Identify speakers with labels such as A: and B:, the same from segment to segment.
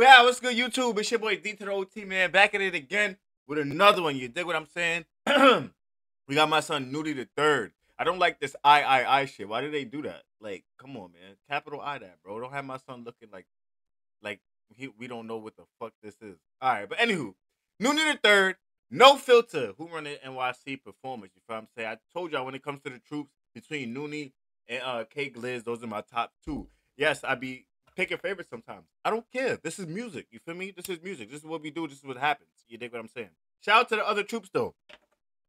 A: what's good, YouTube? It's your boy D to the OT, man. Back at it again with another one. You dig what I'm saying? we got my son Nunnie the third. I don't like this I I I shit. Why do they do that? Like, come on, man. Capital I that, bro. Don't have my son looking like like he, we don't know what the fuck this is. All right, but anywho, Nunnie the third, no filter. Who run the NYC performance? You feel what I'm saying? I told y'all when it comes to the troops between Nunnie and uh K Gliz, those are my top two. Yes, I be picking favorite sometimes. I don't care. This is music. You feel me? This is music. This is what we do. This is what happens. You dig what I'm saying? Shout out to the other troops though.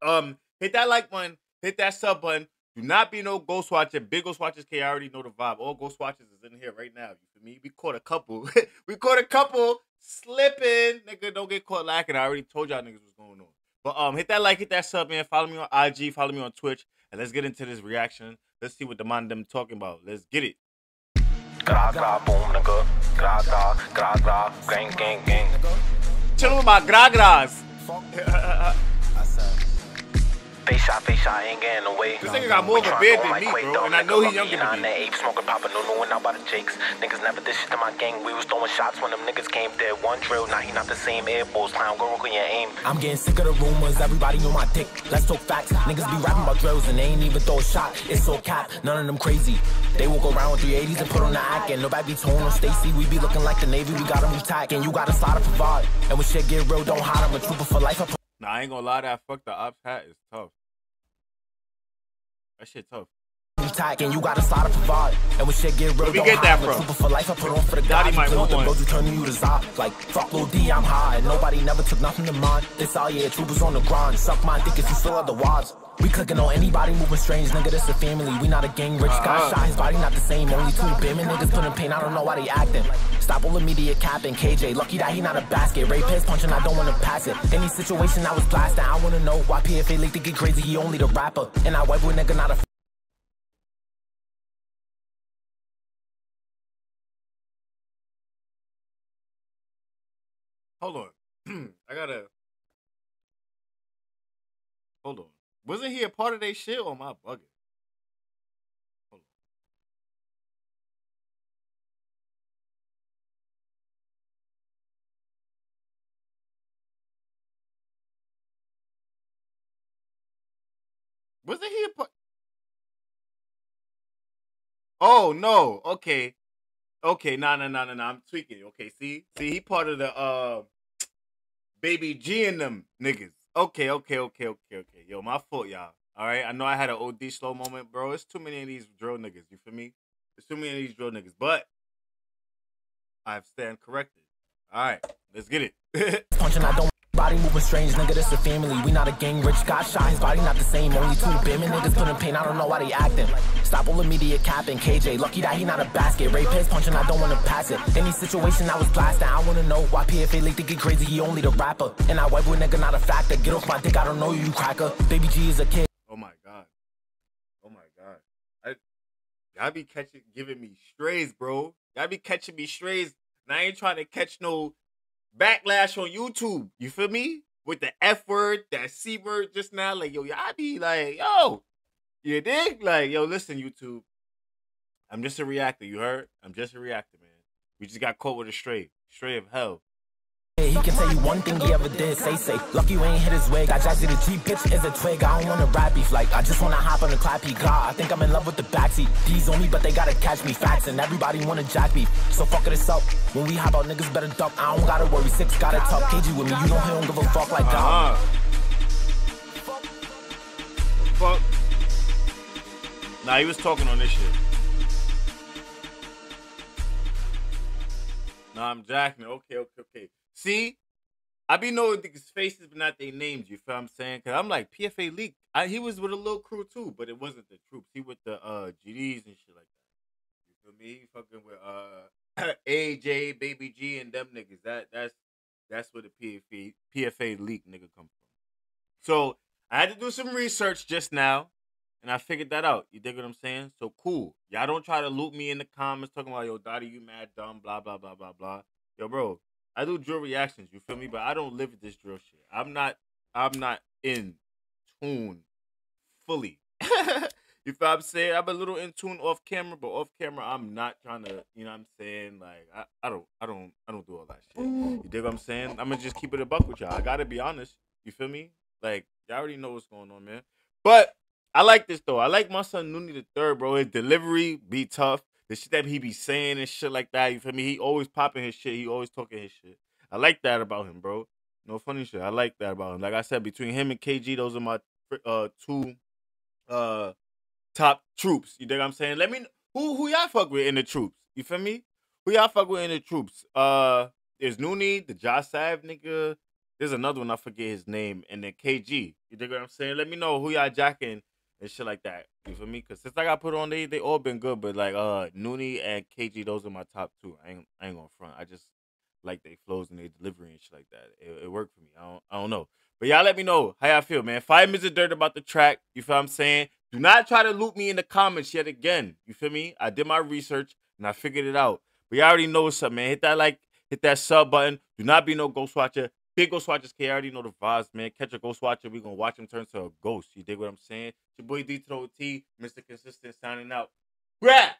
A: Um, hit that like button, hit that sub button. Do not be no ghost watcher. Big ghost watchers can already know the vibe. All ghost watchers is in here right now. You feel me? We caught a couple. we caught a couple slipping. Nigga, don't get caught lacking. I already told y'all niggas what's going on. But um, hit that like, hit that sub, man. Follow me on IG, follow me on Twitch, and let's get into this reaction. Let's see what the man them talking about. Let's get it.
B: Gra gra boom nigga. Gra gra gra gra gang gang gang.
A: Chill with my gra gras.
B: Face shot, face shot, ain't getting away.
A: This nigga got more of a beard than me, bro, and I know he younger than me.
B: That ape smoking papa no no and out by the jakes. Niggas never did shit to my gang. We was throwing shots when them niggas came there. One drill, now he not the same air balls. Clown, go work on your aim.
C: I'm getting sick of the rumors, everybody on my dick. Let's talk facts. Niggas be rapping about drills and they ain't even throw a shot. It's so cap, none of them crazy. They walk around with 380s and put on the act. And nobody be torn on Stacy. We be looking like the Navy. We gotta move tack. And you gotta slide to provide. And when shit get real, don't hide. I'm a trooper for life. I put
A: Nah, I ain't gonna lie, that fuck the ops hat is tough. That shit tough.
C: And you gotta slide to provide. And when shit get real,
A: we get that. From?
C: for life. I put on for the God.
A: might want
C: the bros, we turning you to Zod. Like, fuck Lil D, I'm high. And nobody never took nothing to mind. This all year, troopers on the grind. Suck my dick if you feel otherwise. We clicking on anybody moving strange, nigga. This a family. We not a gang. Rich
A: Uh-huh.
C: guy shot his body, not the same. Only two bimmin niggas putting pain. I don't know why they acting. Stop all the media capping. KJ, lucky that he not a basket. Ray piss punching, I don't wanna pass it. Any situation I was blasting, I wanna know why PFA like to get crazy. He only the rapper, and I wipe with nigga not a.
A: Hold on. I gotta. Hold on. Wasn't he a part of their shit or I bugging? On. Wasn't he a part? Oh no. Okay. Okay. No. No. No. No. nah. I'm tweaking. Okay. See, see, he part of the uh, baby G and them niggas. Okay, okay, okay, okay, okay. Yo, my fault, y'all. All right. I know I had an OD slow moment, bro. It's too many of these drill niggas. You feel me? There's too many of these drill niggas, but I've stand corrected. All right. Let's get it.
C: Body moving strange, nigga. This a family. We not a gang. Rich guy shot his body, not the same. Only two bimmin niggas putting pain. I don't know why they acting. Stop all the media capping. KJ, lucky that he not a basket. Ray piss punching, I don't wanna pass it. Any situation I was blasting, I wanna know why PFA like to get crazy. He only the rapper, and I wipe with nigga not a factor. Get off my dick, I don't know you, cracker. Baby G is a kid.
A: Oh my god. Oh my god. I y'all be catching giving me strays, bro. Y'all be catching me strays. And I ain't trying to catch no backlash on YouTube. You feel me? With the F word, that C word just now. Like, yo, y'all be like, yo, you dig? Like, yo, listen, YouTube. I'm just a reactor, you heard? I'm just a reactor, man. We just got caught with a stray. Stray of hell.
C: He can tell you one thing he ever did, say say. Lucky you ain't hit his wig. I jacked the G bitch, is a twig. I don't wanna rap beef like I just wanna hop on the clappy car. I think I'm in love with the backseat. D's on me, but they gotta catch me facts and everybody wanna jack me. So fuck it, it's up. When we hop out, niggas better duck. I don't gotta worry. Six got it tough. KG with me, you know he don't give a fuck like God.
A: Uh-huh. Fuck. Nah, he was talking on this shit. I'm it. Okay, okay, okay. See, I be knowing niggas' faces, but not their names. You feel what I'm saying? Cause I'm like PFA leak. I, he was with a little crew too, but it wasn't the troops. He with the uh GDs and shit like that. You feel me? He fucking with uh AJ, Baby G, and them niggas. That that's that's where the PFA PFA leak nigga come from. So I had to do some research just now, and I figured that out. You dig what I'm saying? So cool. Y'all don't try to loop me in the comments talking about yo, Dotty, you mad dumb, blah blah blah blah blah. Yo, bro, I do drill reactions. You feel me? But I don't live with this drill shit. I'm not. I'm not in tune fully. You feel what I'm saying? I'm a little in tune off camera, but off camera, I'm not trying to, you know what I'm saying? Like, I, I don't, I don't, I don't do all that shit. You dig what I'm saying? I'm gonna just keep it a buck with y'all. I gotta be honest. You feel me? Like, y'all already know what's going on, man. But I like this though. I like my son Nunnie the third, bro. His delivery be tough. The shit that he be saying and shit like that. You feel me? He always popping his shit. He always talking his shit. I like that about him, bro. No funny shit. I like that about him. Like I said, between him and KG, those are my uh two uh top troops. You dig what I'm saying? Let me who who y'all fuck with in the troops. You feel me? Who y'all fuck with in the troops? Uh there's Nunnie, the Josh Sav nigga. There's another one, I forget his name, and then KG. You dig what I'm saying? Let me know who y'all jacking and shit like that. You feel me? Cause since I got put on, they they all been good, but like uh Nunnie and KG, those are my top two. I ain't I ain't gonna front. I just like they flows and they delivery and shit like that. It, it worked for me. I don't I don't know. But y'all let me know how y'all feel, man. Five minutes of dirt about the track. You feel what I'm saying? Do not try to loop me in the comments yet again. You feel me? I did my research and I figured it out. But y'all already know up, man. Hit that like, hit that sub button. Do not be no ghost watcher. Big ghost watchers, K. I already know the vibes, man. Catch a ghost watcher. we gonna watch him turn to a ghost. You dig what I'm saying? It's your boy D to Mr. Consistent signing out. Grab!